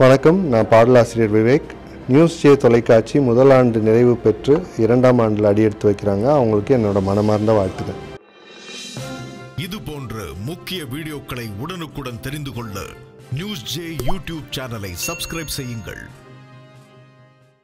வணக்கம் நான் பாடலாசிரியர் விவேக். நியூஸ் ஜே தொலைக்காட்சி முதல் ஆண்டு நிறைவு பெற்று இரண்டாம் ஆண்டில் அடியெடுத்து வைக்கிறாங்க. அவங்களுக்கு என்னோட மனமார்ந்த வாழ்த்துக்கள். இது போன்ற முக்கிய வீடியோக்களை உடனுக்குடன் தெரிந்து கொள்ள நியூஸ் ஜே யூடியூப் சேனலை சப்ஸ்கிரைப் செய்யுங்கள்.